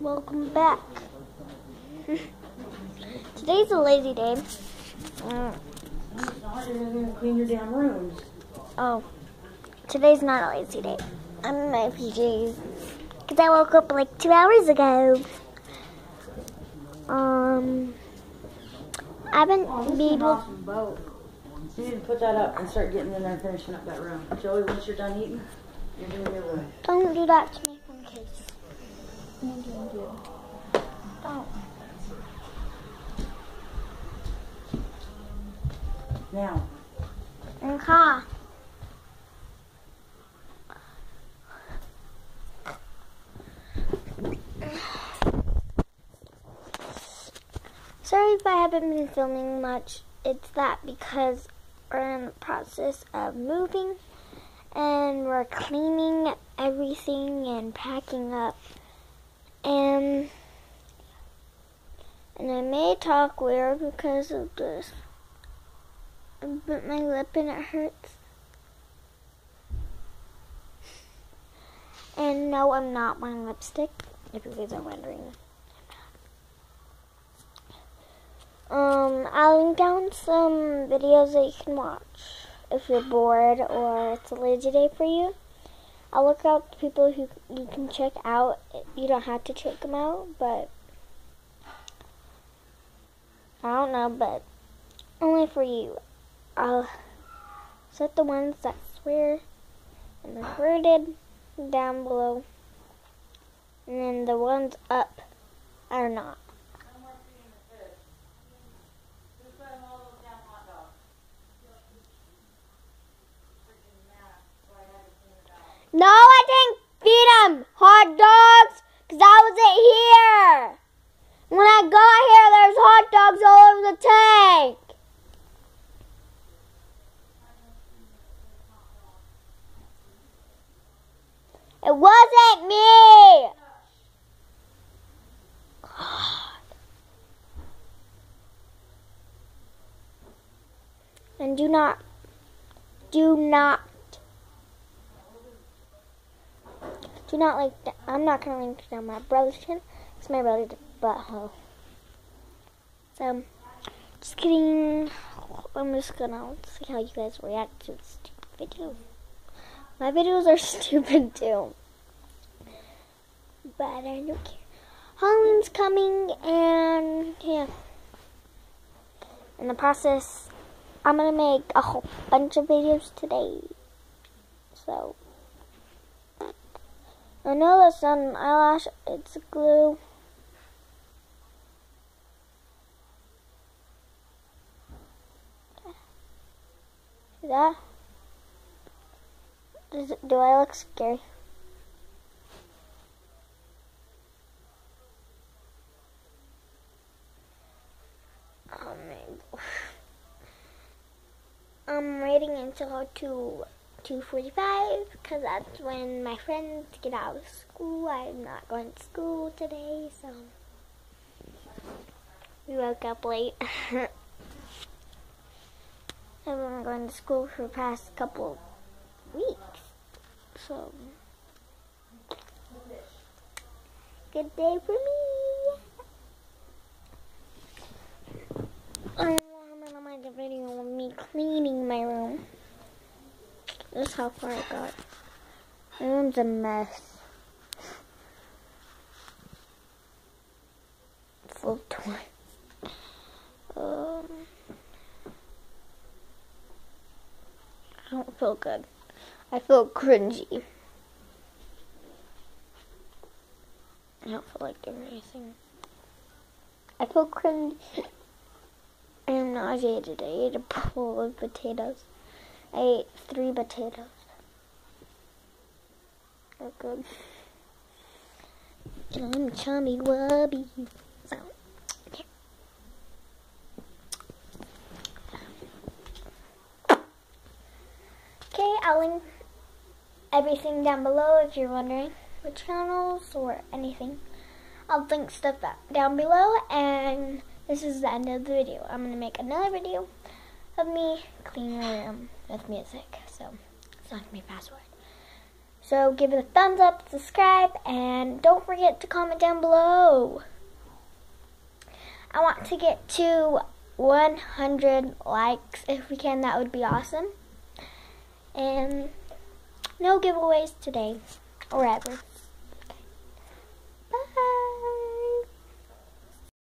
Welcome back. Today's a lazy day. Mm, You're gonna clean your damn rooms. Oh, today's not a lazy day. I'm in my PJs because I woke up like two hours ago. Um, I haven't Oh, been this is an able. awesome boat. You need to put that up and start getting in there and finishing up that room. Joey, once you're done eating, you're doing your room. Don't do that to me, phone case. Don't. Now, Okay. Sorry if I haven't been filming much. It's that because we're in the process of moving and we're cleaning everything and packing up. And and I may talk weird because of this. I bit my lip and it hurts. And no, I'm not wearing lipstick, if you guys are wondering. Um, I'll link down some videos that you can watch if you're bored or it's a lazy day for you. I'll look up people who you can check out. You don't have to check them out, but I don't know, but only for you. I'll set the ones that swear and the hurted down below. And then the ones up are not. No, I didn't feed them hot dogs because I wasn't here. When I got here, there's hot dogs all over the tank. It wasn't me. And do not, do not, do not like. that. I'm not gonna link down my brother's channel. It's my brother's butthole. So, just kidding. I'm just gonna see how you guys react to this stupid video. My videos are stupid too. But I don't care. Halloween's coming and yeah. In the process, I'm gonna make a whole bunch of videos today. So I know that's not an eyelash, it's glue. See that? Does, do I look scary? Um, I'm waiting until to 2.45 because that's when my friends get out of school. I'm not going to school today, so we woke up late. I've been going to school for the past couple weeks, so good day for me. Um, How far I got. My room's a mess. Full of toys. Um, I don't feel good. I feel cringy. I don't feel like doing anything. I feel cringy. I am nauseated. I ate a bowl of potatoes. I ate three potatoes. They're good. I'm chummy wubby. So, okay. Okay, I'll link everything down below if you're wondering which channels or anything. I'll link stuff that down below and this is the end of the video. I'm going to make another video of me cleaning my room with music. So, it's not going to be fast forward. So give it a thumbs up, subscribe, and don't forget to comment down below. I want to get to 100 likes if we can. That would be awesome. And no giveaways today or ever.